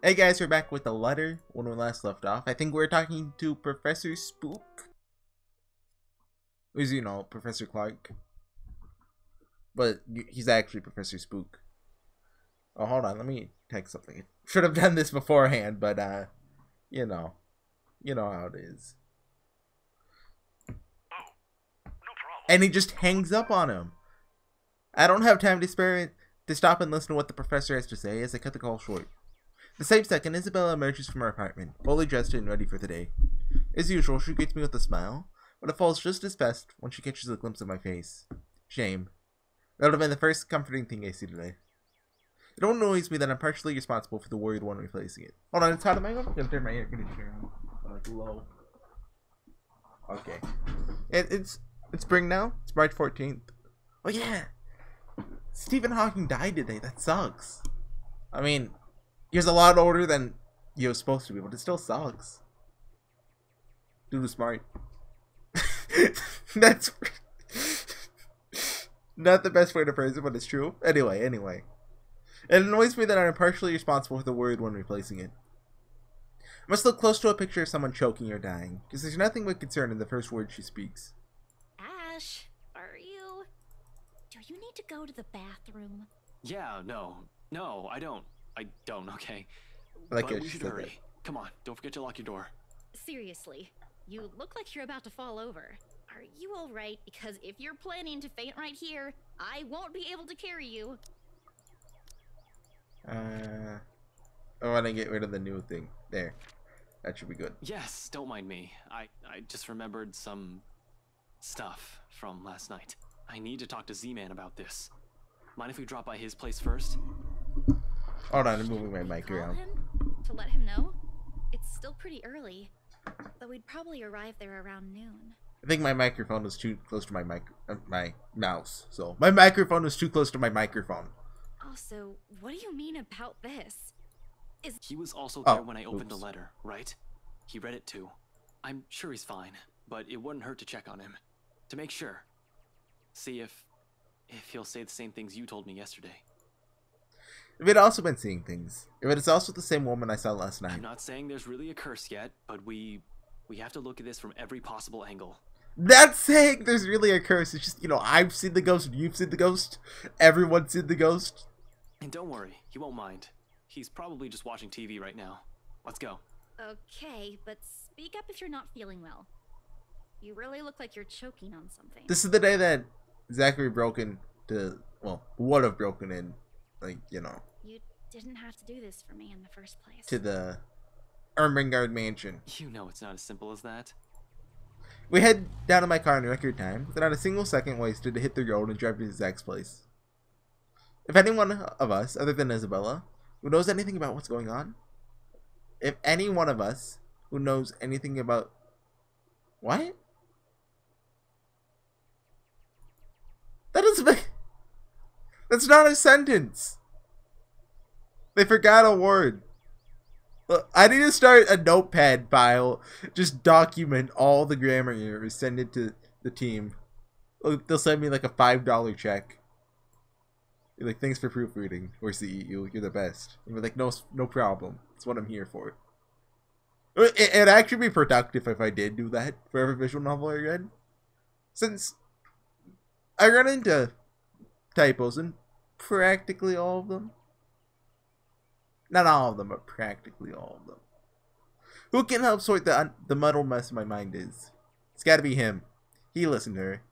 Hey guys, we're back with the letter when we last left off. I think we are talking to Professor Spook. Who's, you know, Professor Clark. But he's actually Professor Spook. Oh, hold on, let me text something. Should have done this beforehand, but, uh, you know. You know how it is. And he just hangs up on him. I don't have time to spare to stop and listen to what the professor has to say as I cut the call short. The same second, Isabella emerges from her apartment, fully dressed and ready for the day. As usual, she greets me with a smile, but it falls just as fast when she catches a glimpse of my face. Shame. That would have been the first comforting thing I see today. It annoys me that I'm partially responsible for the worried one replacing it. Hold on, it's hot. Am I going to turn my air conditioner on? Like low. Okay. It, it's it's spring now. It's March 14th. Oh yeah. Stephen Hawking died today. That sucks. I mean, he was a lot older than he was supposed to be, but it still sucks. Dude was smart. That's not the best way to phrase it, but it's true. Anyway, anyway. It annoys me that I'm partially responsible for the word when replacing it. I must look close to a picture of someone choking or dying, because there's nothing but concern in the first word she speaks. Ash, are you. Do you need to go to the bathroom? Yeah, no. No, I don't. I don't, okay. Like but it, we should said hurry. Come on, don't forget to lock your door. Seriously, you look like you're about to fall over. Are you alright? Because if you're planning to faint right here, I won't be able to carry you. Uh, I want to get rid of the new thing. There. That should be good. Yes, don't mind me. I, I just remembered some stuff from last night. I need to talk to Z-Man about this. Mind if we drop by his place first? Hold on, I'm moving my mic around. him to let him know? It's still pretty early, though we'd probably arrive there around noon. I think my microphone was too close to my mic, uh, my mouse. So my microphone was too close to my microphone. Also, what do you mean about this? He was also Oh, there when I opened the letter, right? He read it too. I'm sure he's fine, but it wouldn't hurt to check on him. To make sure. See if... if he'll say the same things you told me yesterday. If it also been seeing things, if it is also the same woman I saw last night, I'm not saying there's really a curse yet, but we... we have to look at this from every possible angle. that's saying there's really a curse. It's just you know I've seen the ghost, you've seen the ghost, everyone's seen the ghost. And don't worry, he won't mind. He's probably just watching TV right now. Let's go. Okay, but speak up if you're not feeling well. You really look like you're choking on something. This is the day that Zachary broke into well would have broken in, like you know You didn't have to do this for me in the first place. to the Ermengarde mansion. You know it's not as simple as that. We head down to my car in record time, without a single second wasted to hit the road and drive to Zach's place. If anyone of us, other than Isabella, who knows anything about what's going on, if any one of us who knows anything about what? That doesn't make. That's not a sentence. They forgot a word. I need to start a notepad file. Just document all the grammar errors. Send it to the team. They'll send me like a five dollar check. Be like, thanks for proofreading. Or CEU, you're the best. And we're like, no, no problem. That's what I'm here for. Uh, it, it'd actually be productive if I did do that for every visual novel I read. Since I run into typos in practically all of them. Not all of them, but practically all of them. Who can help sort the the muddled mess my mind is? It's got to be him. He listened to her.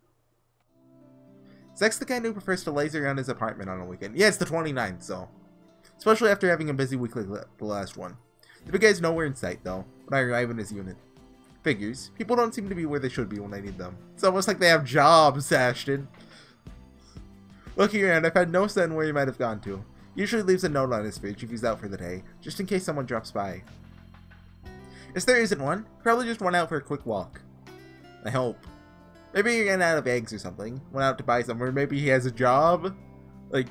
Zach's the kind who prefers to laze around his apartment on a weekend. Yeah, it's the 29th, so. Especially after having a busy week like the last one. The big guy's nowhere in sight, though, when I arrive in his unit. Figures. People don't seem to be where they should be when I need them. It's almost like they have jobs, Ashton. Looking around, I've had no sign where he might have gone to. Usually leaves a note on his fridge if he's out for the day, just in case someone drops by. If there isn't one, probably just went out for a quick walk. I hope. Maybe he ran out of eggs or something, went out to buy some, or maybe he has a job. Like,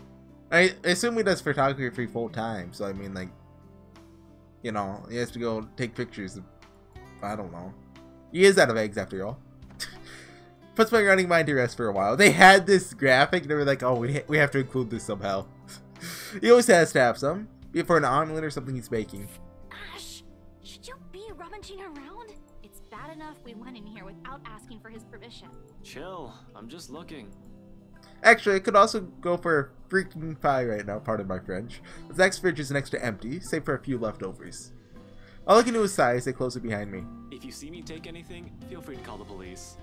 I assume he does photography full time, so I mean, like, you know, he has to go take pictures of, I don't know. He is out of eggs after all. Puts my running mind to rest for a while. They had this graphic, and they were like, oh, we, ha- we have to include this somehow. he always has to have some. be it for an omelet or something he's baking. Ash, should you be rummaging around? It's bad enough we went in here without asking for his permission. Chill. I'm just looking. Actually, I could also go for a freaking pie right now, pardon my French. The next fridge is next to empty, save for a few leftovers. All I can do is sigh as they close it behind me. If you see me take anything, feel free to call the police.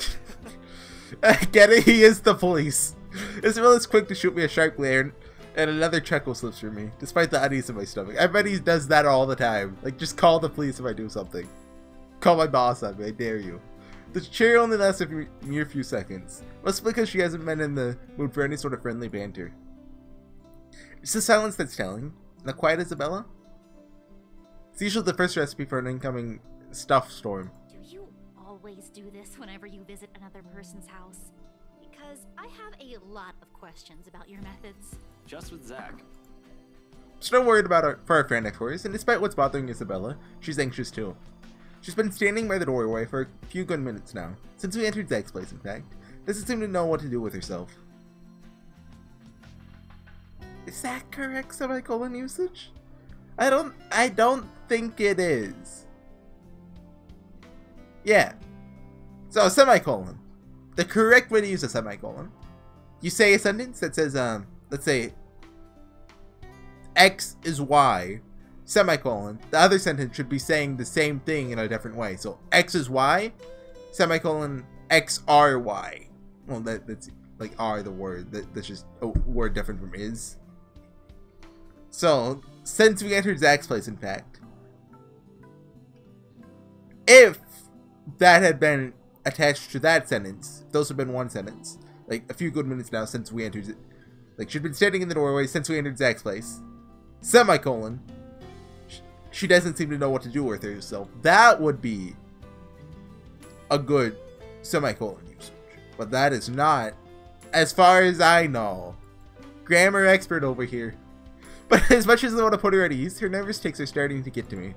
Get it? He is the police. Isabel is quick to shoot me a sharp glare, and another chuckle slips from me, despite the unease in my stomach. I bet he does that all the time. Like, just call the police if I do something. Call my boss on me, I dare you. The cheer only lasts a mere few seconds, mostly because she hasn't been in the mood for any sort of friendly banter. It's the silence that's telling. Not quiet, Isabella? It's usually the first recipe for an incoming stuff storm. Do you always do this whenever you visit another person's house? Because I have a lot of questions about your methods. Just with Zach. Still worried about our, for our friend of course, and despite what's bothering Isabella, she's anxious too. She's been standing by the doorway for a few good minutes now, since we entered Zach's place in fact. Doesn't seem to know what to do with herself. Is that correct semicolon usage? I don't I don't think it is. Yeah. So semicolon. The correct way to use a semicolon. You say a sentence that says um let's say X is Y, semicolon. The other sentence should be saying the same thing in a different way. So X is Y, semicolon X R Y. Well, that, that's like R the word. That, that's just a word different from is. So since we entered Zach's place, in fact, if that had been attached to that sentence, those have been one sentence. Like a few good minutes now since we entered. Like she'd been standing in the doorway since we entered Zach's place. Semicolon. She doesn't seem to know what to do with herself. That would be a good semicolon usage. But that is not as far as i know grammar expert over here. But as much as i want to put her at ease her nervous tics are starting to get to me.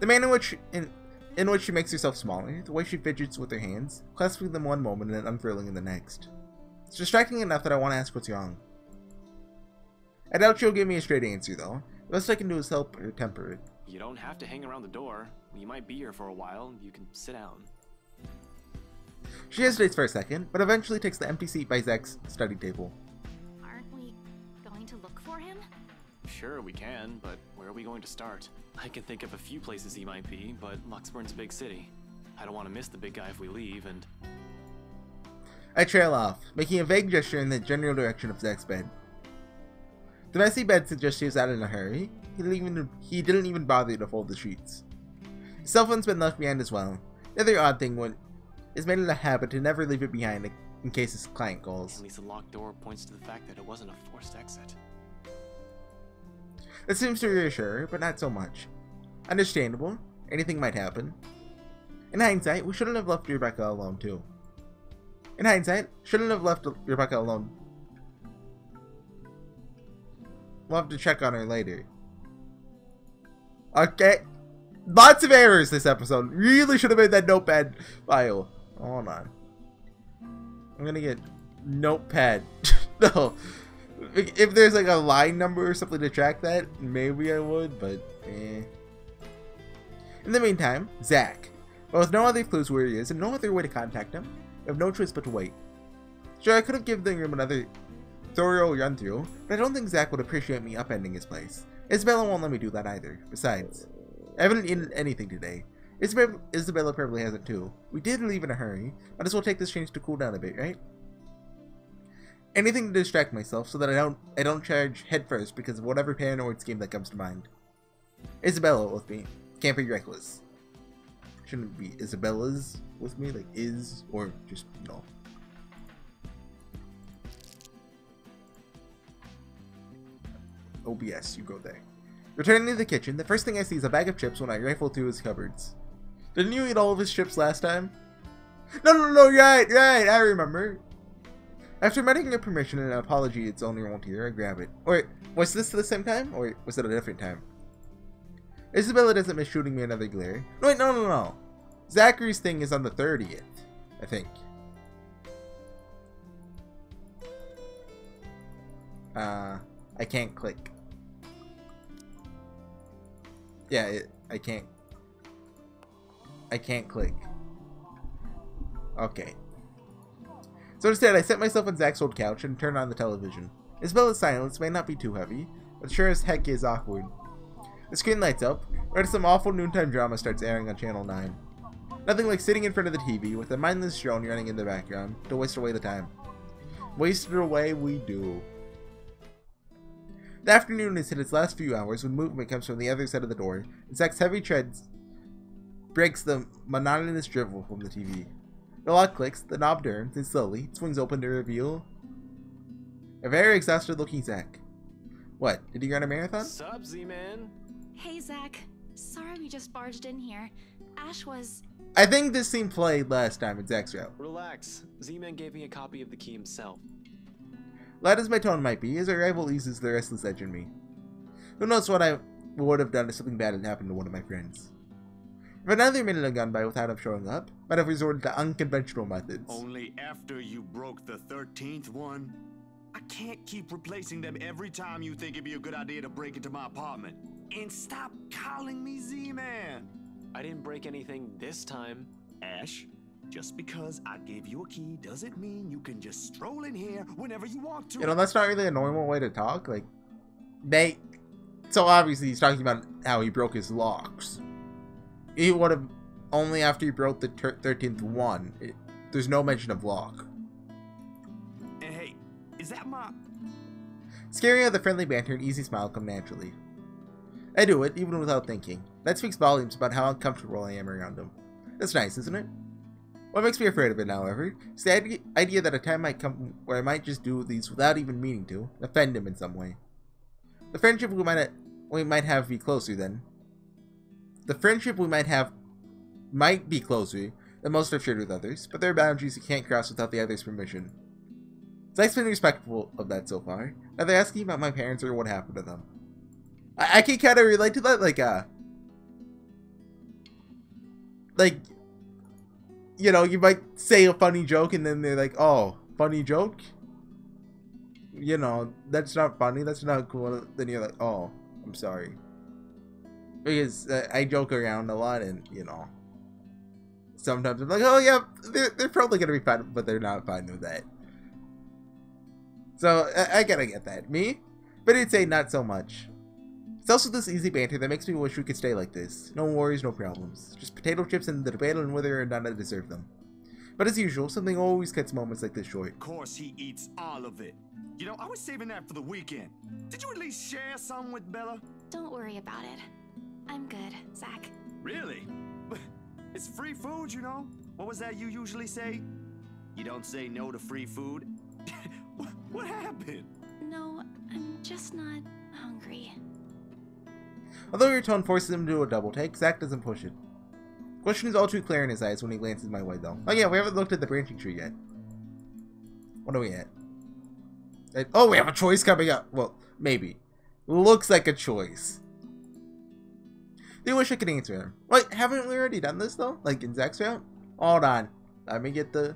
The manner in which in, in which she makes herself smaller the way she fidgets with her hands clasping them one moment and then unfurling in the next it's distracting enough that i want to ask what's wrong I doubt she'll give me a straight answer, though. The best I can do is help her temper it. You don't have to hang around the door. You might be here for a while. You can sit down. She hesitates for a second, but eventually takes the empty seat by Zach's study table. Sure, we can, but where are we going to start? I can think of a few places he might be, but Luxburn's a big city. I don't want to miss the big guy if we leave, and I trail off, making a vague gesture in the general direction of Zach's bed. The messy bed suggests she was out in a hurry. He didn't even he didn't even bother to fold the sheets. His cell phone's been left behind as well. The other odd thing was, is made it a habit to never leave it behind in case his client calls. at least the locked door points to the fact that it wasn't a forced exit. It seems to reassure her, but not so much. Understandable. Anything might happen. In hindsight, we shouldn't have left Rebecca alone too. In hindsight, shouldn't have left Rebecca alone. We'll have to check on her later. Okay. Lots of errors this episode. Really should have made that notepad file. Hold on. I'm gonna get notepad. no. If there's like a line number or something to track that, maybe I would, but eh. In the meantime, Zach. But with no other clues where he is and no other way to contact him, we have no choice but to wait. Sure, I could have given him another thorough run through, but I don't think Zach would appreciate me upending his place. Isabella won't let me do that either. Besides, I haven't eaten anything today. Isabella, Isabella probably hasn't too. We did leave in a hurry. Might as well take this chance to cool down a bit, right? Anything to distract myself so that I don't I don't charge headfirst because of whatever paranoid scheme that comes to mind. Isabella with me. Can't be reckless. Shouldn't be Isabella's with me, like is or just no. OBS, you go there. Returning to the kitchen, the first thing I see is a bag of chips when I rifle through his cupboards. Didn't you eat all of his chips last time? No, no, no, right, right, I remember. After making a permission and an apology its owner won't hear, I grab it. Wait, was this the same time, or was it a different time? Isabella doesn't miss shooting me another glare. No, wait, no, no, no. Zachary's thing is on the 30th, I think. Uh, I can't click. Yeah, it, I can't. I can't click. Okay. So instead, I set myself on Zach's old couch and turned on the television. as Isabella's silence may not be too heavy, but sure as heck is awkward. The screen lights up, right as some awful noontime drama starts airing on Channel 9. Nothing like sitting in front of the TV with a mindless drone running in the background to waste away the time. Waste it away we do. The afternoon is hit its last few hours when movement comes from the other side of the door, and Zach's heavy treads breaks the monotonous drivel from the TV. The lock clicks, the knob turns, and slowly it swings open to reveal a very exhausted looking Zach. What, did he run a marathon? Sup, Z-Man? Hey, Zach. Sorry we just barged in here. Ash was. I think this scene played last time in Zach's route. Relax. Z-Man gave me a copy of the key himself. Loud as my tone might be, his arrival eases the restless edge in me. Who knows what I would have done if something bad had happened to one of my friends. If another minute had gone by without him showing up, might have resorted to unconventional methods. Only after you broke the 13th one? I can't keep replacing them every time you think it'd be a good idea to break into my apartment. And stop calling me Z-Man! I didn't break anything this time. Ash, just because I gave you a key doesn't mean you can just stroll in here whenever you want to. You know, that's not really a normal way to talk. Like, they. So obviously, he's talking about how he broke his locks. He would have only after he broke the 13th one. It, there's no mention of lock. and hey, is that my... Scary how the friendly banter and easy smile come naturally. I do it, even without thinking. That speaks volumes about how uncomfortable I am around him. That's nice, isn't it? What makes me afraid of it, however, is the idea that a time might come where I might just do these without even meaning to, offend him in some way. The friendship we might we might have be closer then. The friendship we might have might be closer than most I've shared with others, but there are boundaries you can't cross without the other's permission. Zach's been respectful of that so far. Neither asking about my parents or what happened to them. I, I can kind of relate to that, like, uh, like, you know, you might say a funny joke and then they're like, oh, funny joke? You know, that's not funny, that's not cool. Then you're like, oh, I'm sorry. Because uh, I joke around a lot and, you know, sometimes I'm like, oh yeah, they're, they're probably going to be fine, but they're not fine with that. So I, I gotta get that. Me? But I'd say not so much. It's also this easy banter that makes me wish we could stay like this. No worries, no problems. Just potato chips and the debate on whether or not I deserve them. But as usual, something always cuts moments like this short. Of course he eats all of it. You know, I was saving that for the weekend. Did you at least share some with Bella? Don't worry about it. I'm good, Zach. Really? It's free food, you know? What was that you usually say? You don't say no to free food? what, what happened? No, I'm just not hungry. Although your tone forces him to do a double take, Zach doesn't push it. Question is all too clear in his eyes when he glances my way, though. Oh yeah, we haven't looked at the branching tree yet. What are we at? Uh, Oh, we have a choice coming up. Well, maybe. Looks like a choice. Do wish I could answer him. Wait, haven't we already done this though? Like in Zach's route? Hold on. Let me get the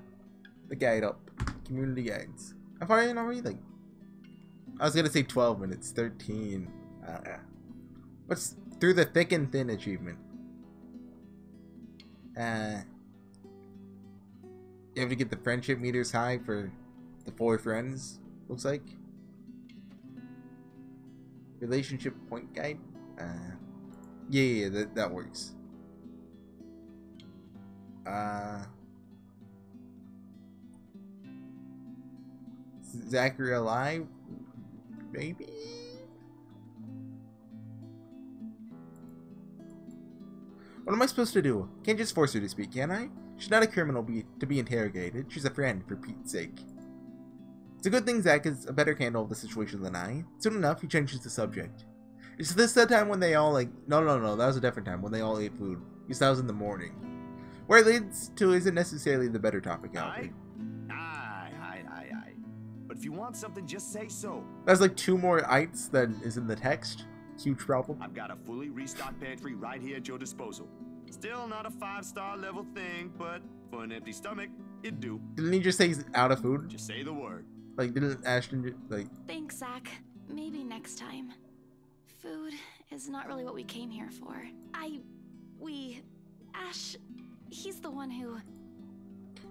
the guide up. Community guides. How far in are we? Like, I was gonna say 12 minutes. 13. Uh, what's through the thick and thin achievement? Uh, you have to get the friendship meters high for the four friends. Looks like relationship point guide. Uh, yeah, yeah, that that works. Uh, Zachary alive? Maybe. What am I supposed to do? Can't just force her to speak, can I? She's not a criminal be to be interrogated. She's a friend, for Pete's sake. It's a good thing Zach is a better handle of the situation than I. Soon enough, he changes the subject. Is this the time when they all like? No, no, no. That was a different time when they all ate food. Because that was in the morning. Where it leads to isn't necessarily the better topic, Albert. Aye? Aye, aye, aye, aye. But if you want something, just say so. That's like two more ites than is in the text. Huge problem. I've got a fully restocked pantry right here at your disposal. Still not a five-star level thing, but for an empty stomach, it'd do. Didn't he just say he's out of food? Just say the word. Like, didn't Ashton ju- like? Thanks, Zach. Maybe next time. Food is not really what we came here for. I. We. Ash. He's the one who.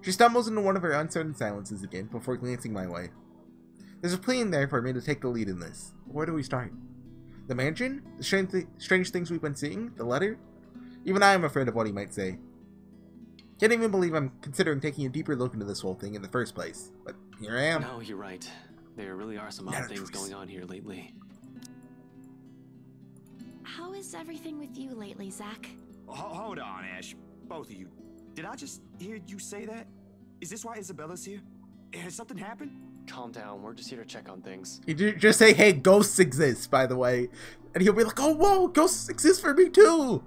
She stumbles into one of her uncertain silences again before glancing my way. There's a plea in there for me to take the lead in this. Where do we start? The mansion? The strange, th- strange things we've been seeing? The letter? Even I am afraid of what he might say. Can't even believe I'm considering taking a deeper look into this whole thing in the first place. But here I am. No, you're right. There really are some odd things choice. going on here lately. How is everything with you lately, Zach? Ho- hold on, Ash. Both of you. Did I just hear you say that? Is this why Isabella's here? Has something happened? Calm down. We're just here to check on things. You just say, hey, ghosts exist, by the way. And he'll be like, oh, whoa, ghosts exist for me too.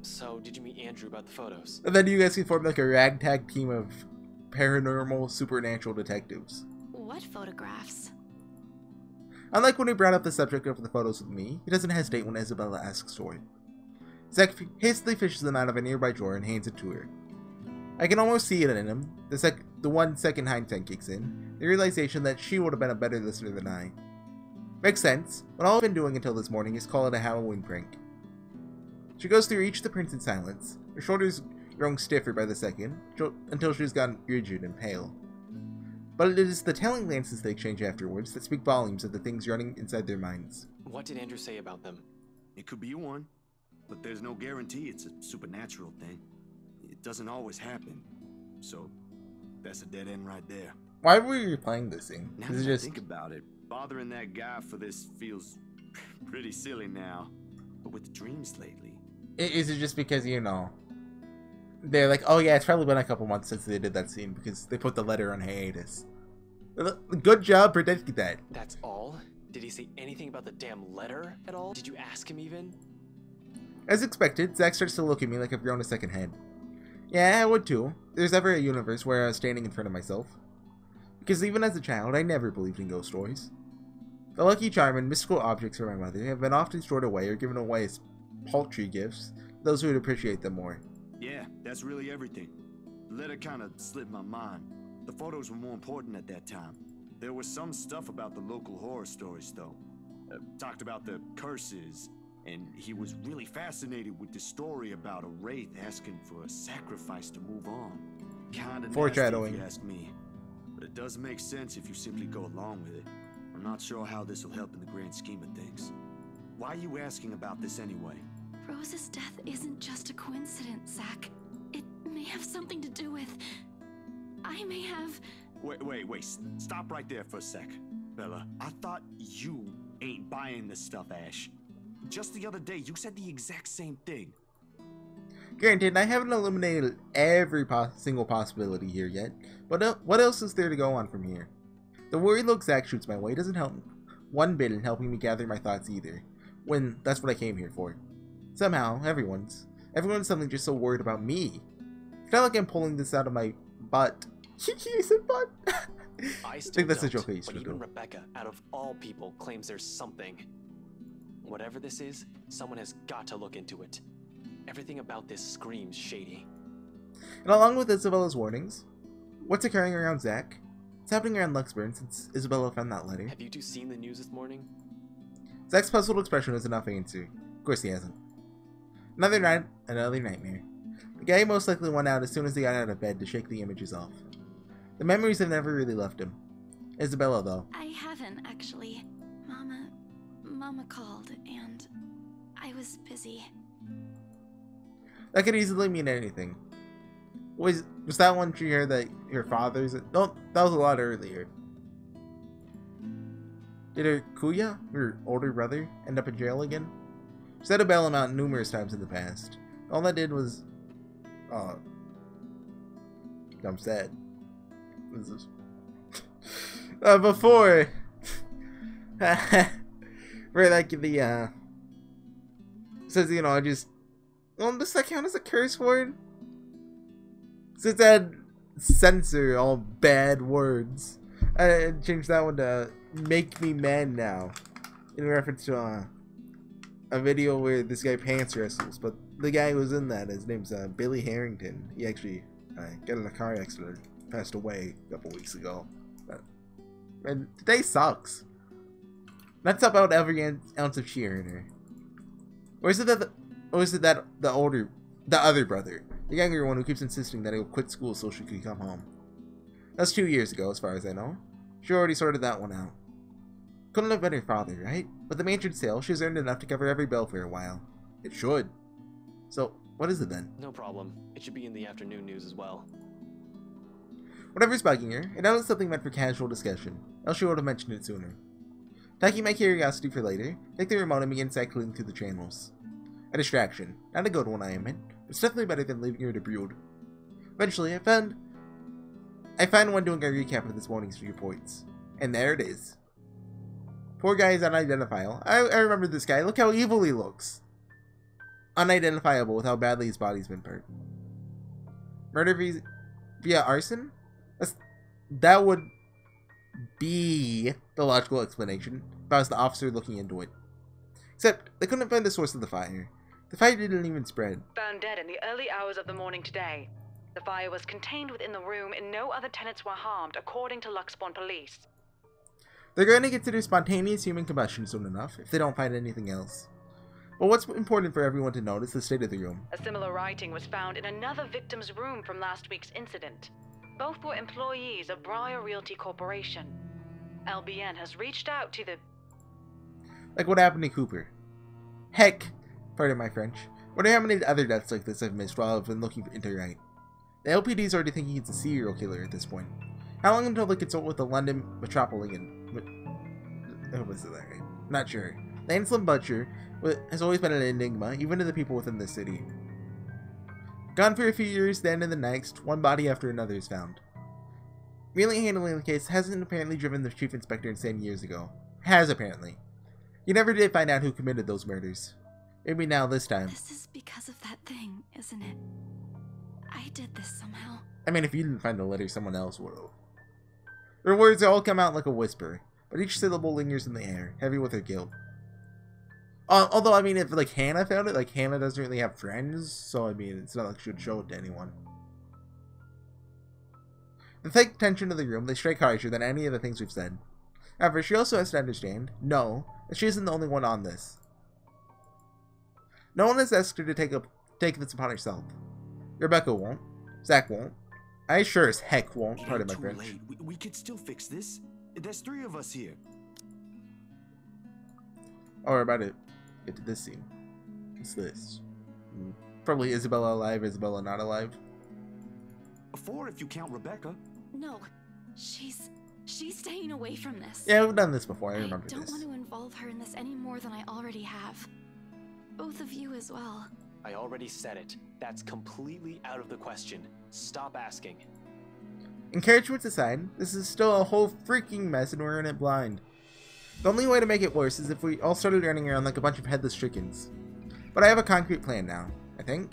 So, did you meet Andrew about the photos? And then you guys can form like a ragtag team of paranormal, supernatural detectives. What photographs? Unlike when he brought up the subject of the photos with me, he doesn't hesitate when Isabella asks for it. Zach hastily fishes them out of a nearby drawer and hands it to her. I can almost see it in him. The sec- the one second hindsight kicks in, the realization that she would have been a better listener than I. Makes sense, but all I've been doing until this morning is call it a Halloween prank. She goes through each of the prints in silence, her shoulders growing stiffer by the second, until she's gone rigid and pale. But it is the telling glances they exchange afterwards that speak volumes of the things running inside their minds. What did Andrew say about them? It could be one, but there's no guarantee it's a supernatural thing. It doesn't always happen. So, that's a dead end right there. Why were you playing this thing? Now Is that it I just think about it, bothering that guy for this feels pretty silly now. But with the dreams lately, is it just because you know they're like, oh yeah, it's probably been a couple months since they did that scene because they put the letter on hiatus. Good job predicting that. That's all? Did he say anything about the damn letter at all? Did you ask him even? As expected, Zach starts to look at me like I've grown a second head. Yeah, I would too. There's ever a universe where I was standing in front of myself. Because even as a child, I never believed in ghost stories. The Lucky Charm and mystical objects from my mother have been often stored away or given away as paltry gifts those who would appreciate them more. yeah, that's really everything. The letter kind of slipped my mind. The photos were more important at that time. There was some stuff about the local horror stories, though. Uh, talked about the curses, and he was really fascinated with the story about a wraith asking for a sacrifice to move on. Kinda nasty, Foreshadowing. if you ask me. But it does make sense if you simply go along with it. I'm not sure how this will help in the grand scheme of things. Why are you asking about this anyway? Rose's death isn't just a coincidence, Zach. It may have something to do with. I may have. Wait, wait, wait. s- Stop right there for a sec. Bella, I thought you ain't buying this stuff, Ash. Just the other day, you said the exact same thing. Granted, I haven't eliminated every pos- single possibility here yet, but el- what else is there to go on from here? The worried look Zach shoots my way doesn't help one bit in helping me gather my thoughts either, when that's what I came here for. Somehow, everyone's everyone's suddenly just so worried about me. Not like I'm pulling this out of my butt. you said butt? I think that's a joke I used to even do. Rebecca, out of all people, claims there's something. Whatever this is, someone has got to look into it. Everything about this screams shady. And along with Isabella's warnings, what's occurring around Zach? It's happening around Luxburn since Isabella found that letter. Have you two seen the news this morning? Zach's puzzled expression is enough answer. Of course he hasn't. Another night, another nightmare. The guy most likely went out as soon as he got out of bed to shake the images off. The memories have never really left him. Isabella, though. I haven't, actually. Mama. Mama called, and. I was busy. That could easily mean anything. Was was that one you heard that your father's? No, that was a lot earlier. Did her Kuya, her older brother, end up in jail again? She's had to bail him out numerous times in the past. All that did was, uh, I'm sad. This is uh, before, right, like the uh, says you know I just well, does that count as a curse word? Since that censor all bad words, I changed that one to "make me mad now," in reference to uh, a video where this guy pants wrestles. But the guy who was in that, his name's uh, Billy Herrington. He actually uh, got in a car accident, passed away a couple weeks ago. But, and today sucks. That's about every ounce of cheer in her. Or is it that the, or is it that the older the other brother, the younger one who keeps insisting that he'll quit school so she could come home? That's two years ago, as far as I know. She already sorted that one out. Couldn't have been her father, right? With the mansion sale, she's earned enough to cover every bill for a while. It should. So, what is it then? No problem. It should be in the afternoon news as well. Whatever's bugging her, it was something meant for casual discussion, else she would have mentioned it sooner. Taking my curiosity for later, take the remote and begin cycling through the channels. A distraction. Not a good one, I admit, but it's definitely better than leaving her to brood. Eventually, I found... I found one doing a recap of this morning's few points. And there it is. Poor guy is unidentifiable. I, I remember this guy. Look how evil he looks. Unidentifiable with how badly his body's been burnt. Murder via, via arson? That's, that would be the logical explanation if I was the officer looking into it. Except, they couldn't find the source of the fire. The fire didn't even spread. Found dead in the early hours of the morning today. The fire was contained within the room and no other tenants were harmed, according to Luxborn police. They're going to consider spontaneous human combustion soon enough, if they don't find anything else. But what's important for everyone to note is the state of the room. A similar writing was found in another victim's room from last week's incident. Both were employees of Briar Realty Corporation. LBN has reached out to the. Like what happened to Cooper. Heck, pardon my French. Wonder how many other deaths like this I've missed while I've been looking into right. The LPD's already thinking he's a serial killer at this point. How long until they consult with the London Metropolitan? Oh, was it? Not sure. The Anselm Butcher has always been an enigma, even to the people within the city. Gone for a few years, then in the next, one body after another is found. Really handling the case hasn't apparently driven the chief inspector insane years ago. Has apparently. You never did find out who committed those murders. Maybe now this time. This is because of that thing, isn't it? I did this somehow. I mean, if you didn't find the letter, someone else would have. Her words all come out like a whisper, but each syllable lingers in the air, heavy with her guilt. Uh, although, I mean, if like Hannah found it, like Hannah doesn't really have friends, so I mean, it's not like she would show it to anyone. The thick tension of the room, they strike harsher than any of the things we've said. However, she also has to understand, no, that she isn't the only one on this. No one has asked her to take up take this upon herself. Rebecca won't. Zach won't. I sure as heck won't, pardon my French. We, we could still fix this. There's three of us here. Oh, we're about it, get to this scene. What's this? Hmm. Probably Isabella alive, Isabella not alive. Four if you count Rebecca. No, she's she's staying away from this. Yeah, we've done this before. I remember don't this. want to involve her in this any more than I already have. Both of you as well. I already said it. That's completely out of the question. Stop asking. Encouragements aside, this is still a whole freaking mess and we're in it blind. The only way to make it worse is if we all started running around like a bunch of headless chickens. But I have a concrete plan now, I think.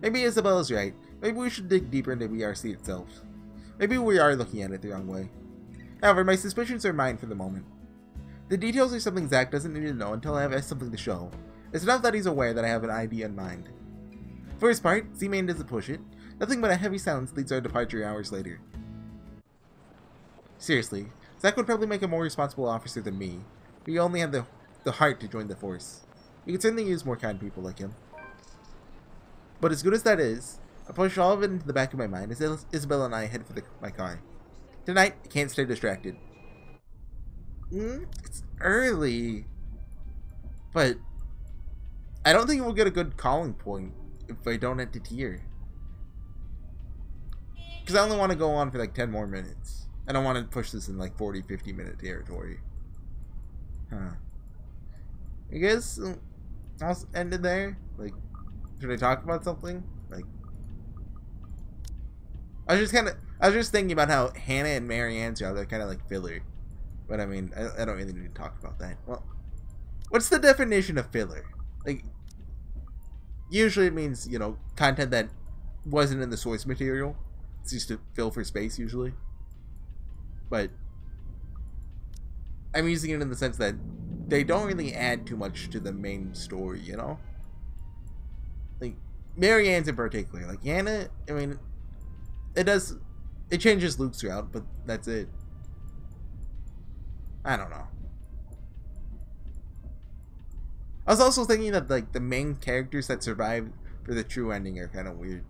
Maybe Isabella's right. Maybe we should dig deeper into BRC itself. Maybe we are looking at it the wrong way. However, my suspicions are mine for the moment. The details are something Zach doesn't need to know until I have something to show. It's enough that he's aware that I have an idea in mind. For his part, Z-Man doesn't push it. Nothing but a heavy silence leads our departure hours later. Seriously, Zach would probably make a more responsible officer than me. But he only had the, the heart to join the force. We could certainly use more kind people like him. But as good as that is, I push all of it into the back of my mind as Is- Isabella and I head for the, my car. Tonight, I can't stay distracted. Mm, it's early. But I don't think we'll get a good calling point if I don't end it here. Because I only want to go on for like 10 more minutes. I don't want to push this in like 40, 50 minute territory. Huh. I guess uh, I'll end it there. Like, should I talk about something? Like, I was just kind of, I was just thinking about how Hannah and Marianne's job, they're kind of like filler. But I mean, I, I don't really need to talk about that. Well, what's the definition of filler? Like, usually it means, you know, content that wasn't in the source material. It's used to fill for space, usually. But I'm using it in the sense that they don't really add too much to the main story, you know? Like, Marianne's in particular. Like, Yana, I mean, it does, it changes Luke's route, but that's it. I don't know. I was also thinking that like the main characters that survived for the true ending are kind of weird.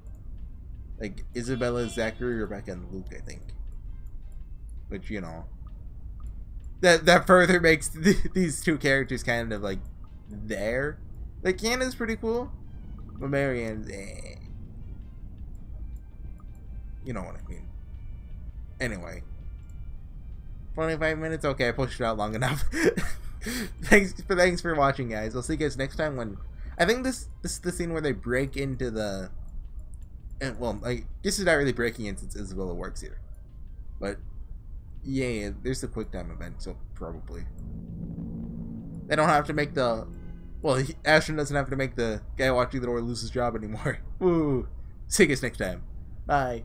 Like Isabella, Zachary, Rebecca, and Luke, I think. Which you know, that that further makes th- these two characters kind of like there. Like Candace's pretty cool, but Marianne's eh. You know what I mean. Anyway. 25 minutes? Okay, I pushed it out long enough. thanks for thanks for watching guys. I'll see you guys next time when I think this this is the scene where they break into the and well, like this is not really breaking in since Isabella works here. But yeah, there's the quick time event, so probably. They don't have to make the well, Ashton doesn't have to make the guy watching the door lose his job anymore. Woo. See you guys next time. Bye.